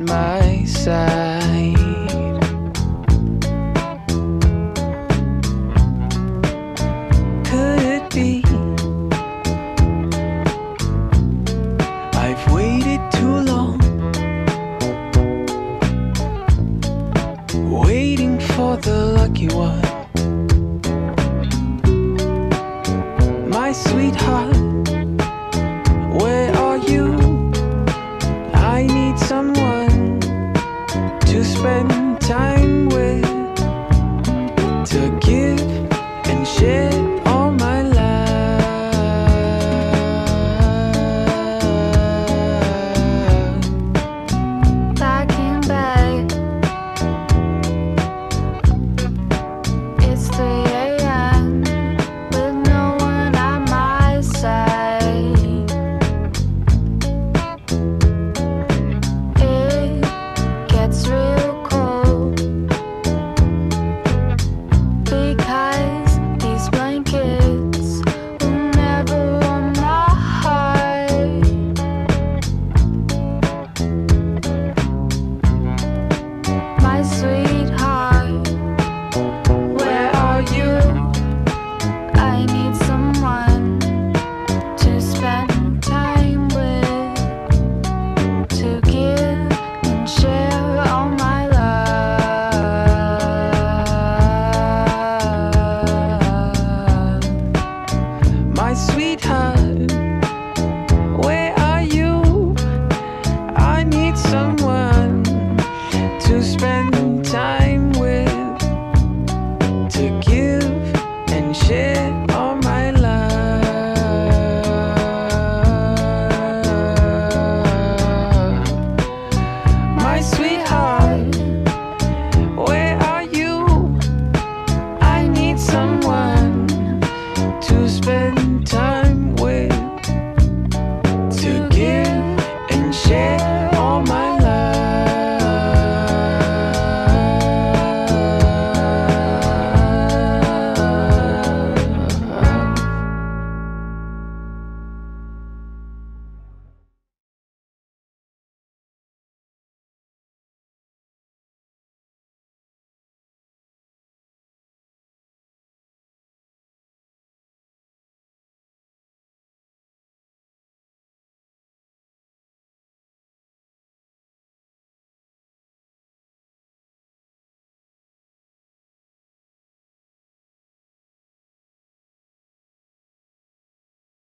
my side. Could it be? I've waited too long, waiting for the lucky one. My sweetheart. You?